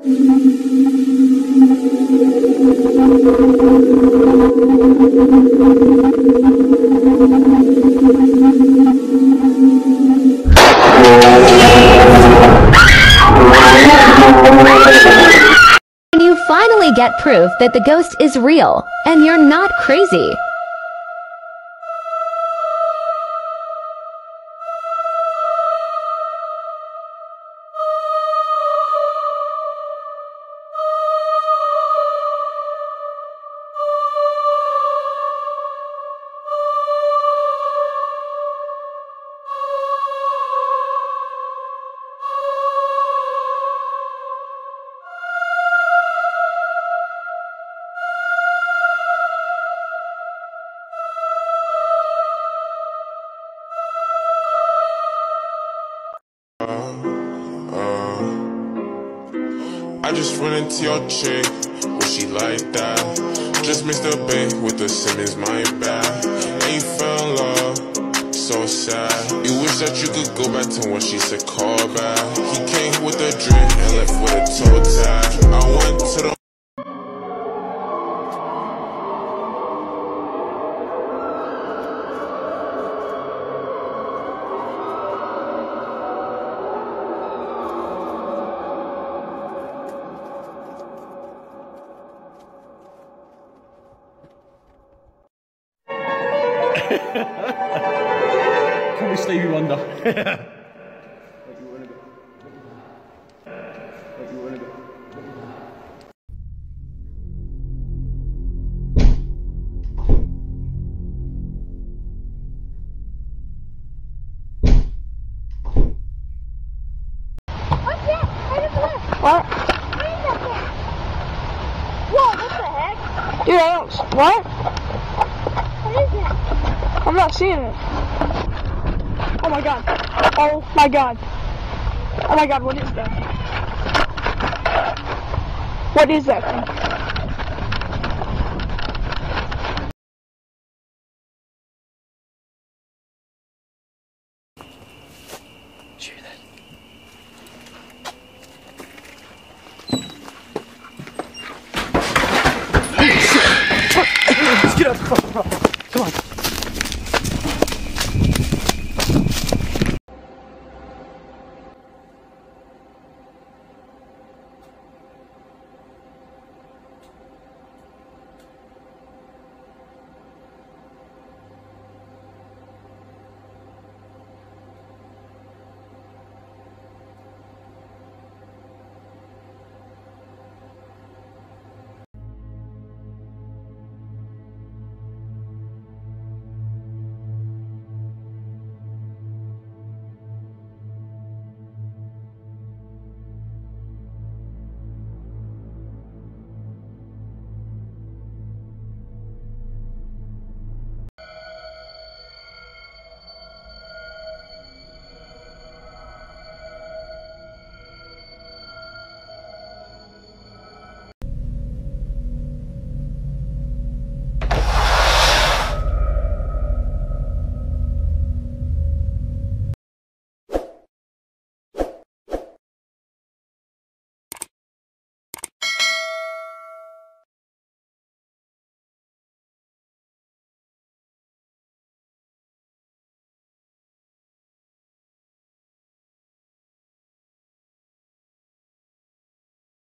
When you finally get proof that the ghost is real and you're not crazy. Just run into your chick, was she like that? Just missed a bait with the Simmons, my bad. And you fell in love, so sad. You wish that you could go back to when she said call back. He came with a drink and left with a toe tag. I went to the Call me Stevie Wonder. Oh, What's that? Right up there. What? What is? Whoa, what the heck? Dude, I don't. What? What is that? I'm not seeing it. Oh my god. Oh my god. Oh my god, what is that? What is that thing?